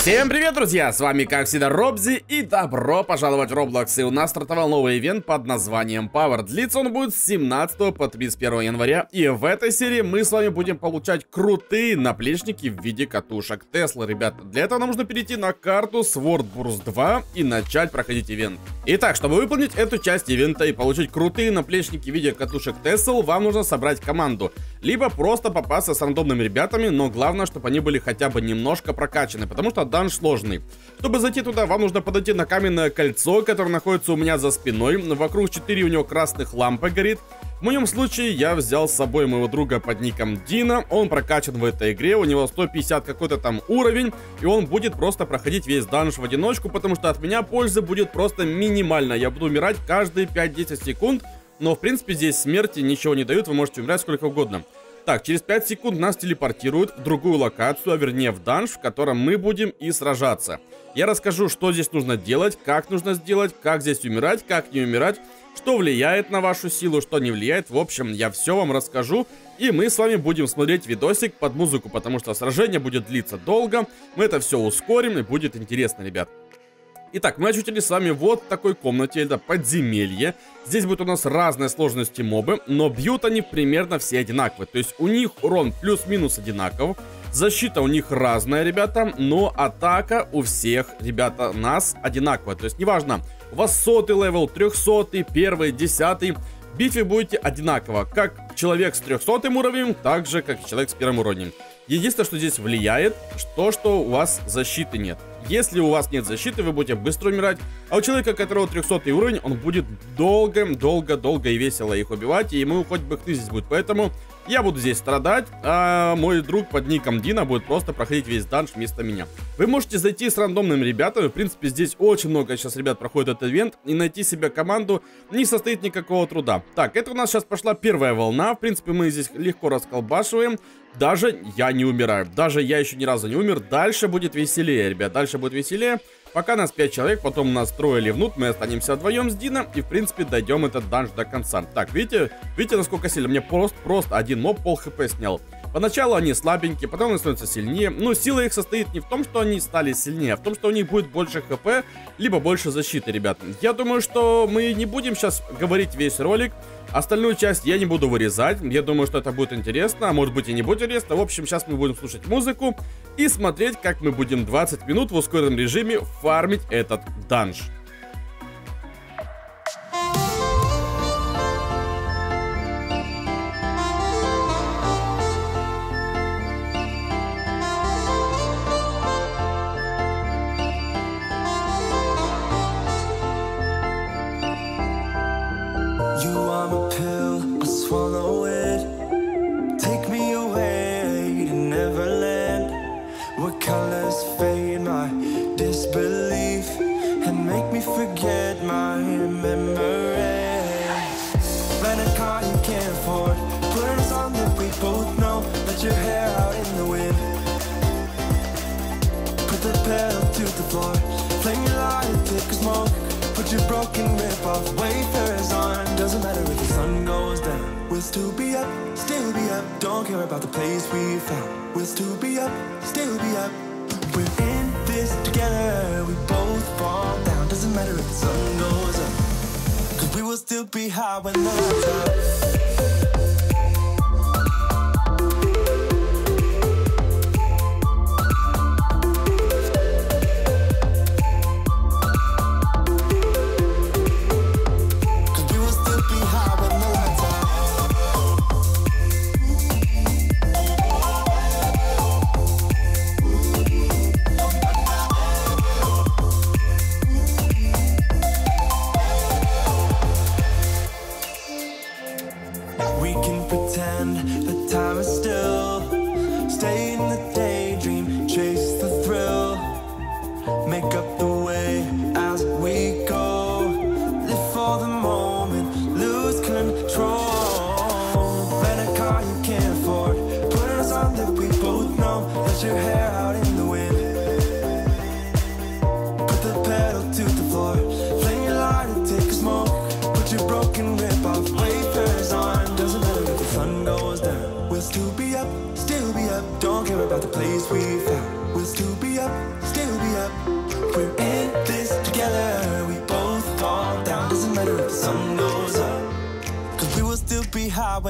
Всем привет, друзья! С вами, как всегда, Робзи, и добро пожаловать в Roblox. И у нас стартовал новый ивент под названием Power. Длится он будет с 17 по 31 января, и в этой серии мы с вами будем получать крутые наплечники в виде катушек Тесла, ребята. Для этого нам нужно перейти на карту Swordburst 2 и начать проходить ивент. Итак, чтобы выполнить эту часть ивента и получить крутые наплечники в виде катушек Тесла, вам нужно собрать команду. Либо просто попасться с рандомными ребятами, но главное, чтобы они были хотя бы немножко прокачаны, потому что данж сложный. Чтобы зайти туда, вам нужно подойти на каменное кольцо, которое находится у меня за спиной. Вокруг 4 у него красных лампы горит. В моем случае я взял с собой моего друга под ником Дина, он прокачан в этой игре, у него 150 какой-то там уровень, и он будет просто проходить весь данж в одиночку, потому что от меня пользы будет просто минимально, я буду умирать каждые 5-10 секунд, но в принципе здесь смерти ничего не дают, вы можете умирать сколько угодно. Так, через 5 секунд нас телепортируют в другую локацию, а вернее в данж, в котором мы будем и сражаться. Я расскажу, что здесь нужно делать, как нужно сделать, как здесь умирать, как не умирать, что влияет на вашу силу, что не влияет. В общем, я все вам расскажу, и мы с вами будем смотреть видосик под музыку, потому что сражение будет длиться долго, мы это все ускорим и будет интересно, ребят. Итак, мы очутились с вами вот в такой комнате, это подземелье. Здесь будут у нас разные сложности мобы, но бьют они примерно все одинаковые. То есть у них урон плюс-минус одинаков. Защита у них разная, ребята, но атака у всех, ребята, нас одинаковая. То есть неважно, у вас сотый level, трехсотый, первый, десятый, бить вы будете одинаково. Как человек с 300 уровнем, так же, как и человек с первым уровнем. Единственное, что здесь влияет, то, что у вас защиты нет. Если у вас нет защиты, вы будете быстро умирать, а у человека, которого 300 уровень, он будет долго, долго, долго и весело их убивать, и ему хоть бы хны будет. Поэтому я буду здесь страдать, а мой друг под ником Дина будет просто проходить весь данж вместо меня. Вы можете зайти с рандомными ребятами, в принципе, здесь очень много сейчас ребят проходит этот ивент, и найти себе команду не состоит никакого труда. Так, это у нас сейчас пошла первая волна, в принципе, мы здесь легко расколбашиваем, даже я не умираю, даже я еще ни разу не умер, дальше будет веселее, ребят, дальше будет веселее. Пока нас 5 человек, потом нас трое ливнут, мы останемся вдвоем с Дином и, в принципе, дойдем этот данж до конца. Так, видите, видите, насколько сильно? Мне просто, просто один моб пол хп снял. Поначалу они слабенькие, потом они становятся сильнее. Но сила их состоит не в том, что они стали сильнее, а в том, что у них будет больше хп, либо больше защиты, ребят. Я думаю, что мы не будем сейчас говорить весь ролик. Остальную часть я не буду вырезать. Я думаю, что это будет интересно, а может быть и не будет интересно. В общем, сейчас мы будем слушать музыку и смотреть, как мы будем 20 минут в ускоренном режиме фармить этот данж. The pedal to the floor, flame your light, take a smoke. Put your broken rip off, wafers on. Doesn't matter if the sun goes down. We'll still be up, still be up. Don't care about the place we found. We'll still be up, still be up. We're in this together. We both fall down. Doesn't matter if the sun goes up. Cause we will still be high when the lights out.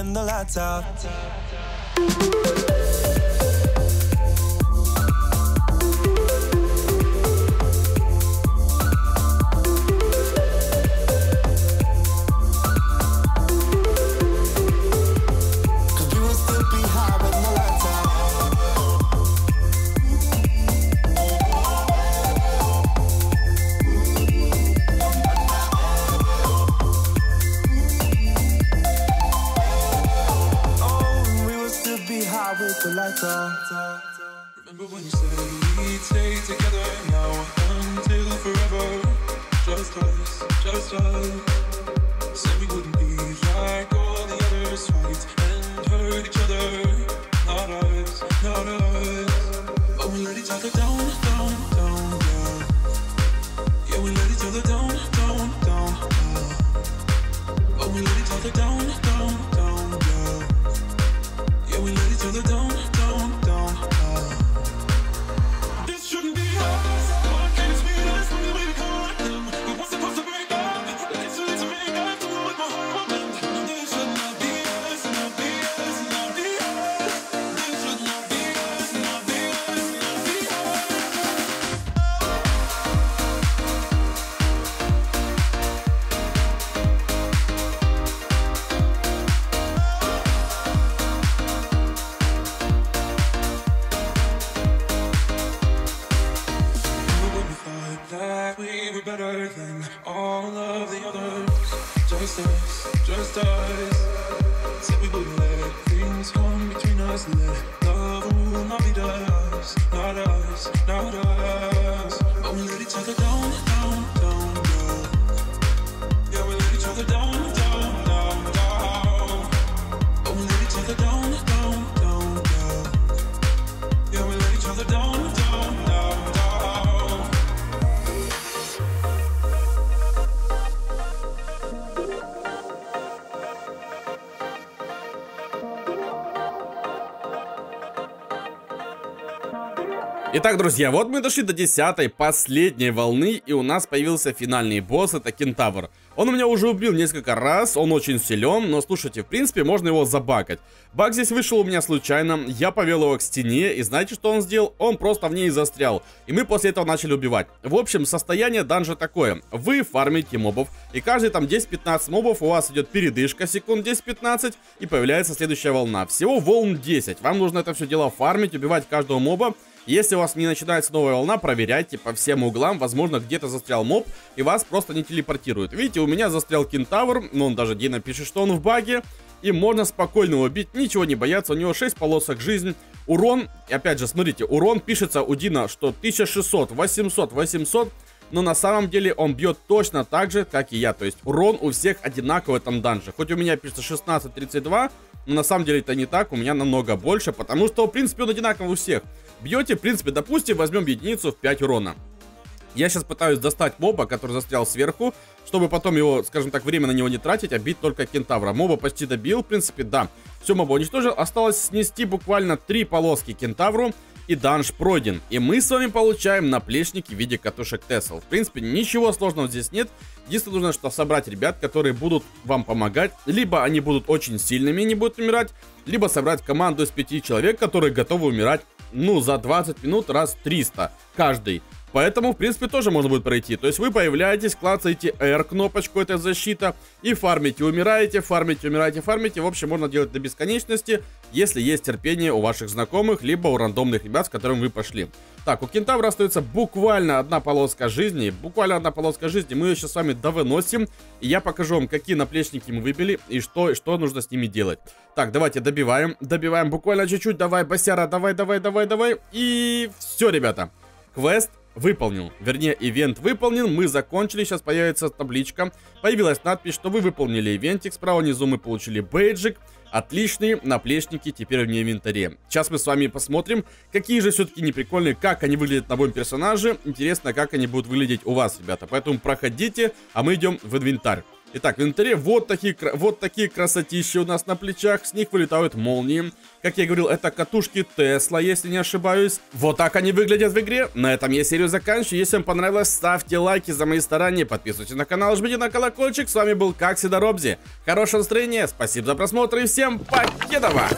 When the lights out. Remember when you said we'd stay together now until forever? Just us, just us. Said we wouldn't be like all the others, fight and hurt each other. Not us, not us. But we let each other down, down, down, down. Yeah, we let each other down, down, down, down. But we let each other down, down, down, down. Yeah, we let each other down, down, just us, just us. Said we wouldn't let things come between us, let love rule, not be us, not us, not us. Итак, друзья, вот мы дошли до десятой, последней волны, и у нас появился финальный босс, это Кентавр. Он у меня уже убил несколько раз, он очень силен, но слушайте, в принципе, можно его забагать. Баг здесь вышел у меня случайно, я повел его к стене, и знаете, что он сделал? Он просто в ней застрял, и мы после этого начали убивать. В общем, состояние данжа такое. Вы фармите мобов, и каждый там 10-15 мобов у вас идет передышка секунд 10-15, и появляется следующая волна. Всего волн 10, вам нужно это все дело фармить, убивать каждого моба, если у вас не начинается новая волна, проверяйте по всем углам. Возможно, где-то застрял моб, и вас просто не телепортируют. Видите, у меня застрял кентавр, но он даже Дина пишет, что он в баге. И можно спокойно его бить, ничего не бояться. У него 6 полосок жизнь. Урон, и опять же, смотрите, урон пишется у Дина, что 1600, 800, 800. Но на самом деле он бьет точно так же, как и я. То есть урон у всех одинаковый этом данже. Хоть у меня пишется 1632, но на самом деле это не так. У меня намного больше, потому что, в принципе, он одинаковый у всех. Бьете, в принципе, допустим, возьмем единицу в 5 урона. Я сейчас пытаюсь достать моба, который застрял сверху, чтобы потом его, скажем так, время на него не тратить, а бить только кентавра. Моба почти добил, в принципе, да. Все, моба уничтожил. Осталось снести буквально три полоски кентавру, и данж пройден. И мы с вами получаем наплечники в виде катушек Тесл. В принципе, ничего сложного здесь нет. Единственное, нужно что собрать ребят, которые будут вам помогать. Либо они будут очень сильными и не будут умирать, либо собрать команду из пяти человек, которые готовы умирать, ну, за 20 минут раз 300 каждый. Поэтому, в принципе, тоже можно будет пройти. То есть вы появляетесь, клацаете R кнопочку, это защита, и фармите, умираете, фармите, умираете, фармите. В общем, можно делать до бесконечности, если есть терпение у ваших знакомых, либо у рандомных ребят, с которыми вы пошли. Так, у кентавра остается буквально одна полоска жизни, буквально одна полоска жизни. Мы ее сейчас с вами довыносим, и я покажу вам, какие наплечники мы выбили, и что, что нужно с ними делать. Так, давайте добиваем, добиваем буквально чуть-чуть, давай, Басяра, давай, давай, давай, давай, и все, ребята. Квест выполнил. Вернее, ивент выполнен, мы закончили, сейчас появится табличка. Появилась надпись, что вы выполнили ивентик, справа внизу мы получили бейджик. Отличные наплечники теперь в инвентаре. Сейчас мы с вами посмотрим, какие же все-таки неприкольные, как они выглядят на моем персонаже. Интересно, как они будут выглядеть у вас, ребята. Поэтому проходите, а мы идем в инвентарь. Итак, в инвентаре вот такие, вот такие красотищи у нас на плечах. С них вылетают молнии. Как я говорил, это катушки Тесла, если не ошибаюсь. Вот так они выглядят в игре. На этом я серию заканчиваю. Если вам понравилось, ставьте лайки за мои старания. Подписывайтесь на канал, жмите на колокольчик. С вами был, как всегда, Робзи. Хорошего настроения, спасибо за просмотр и всем покедова!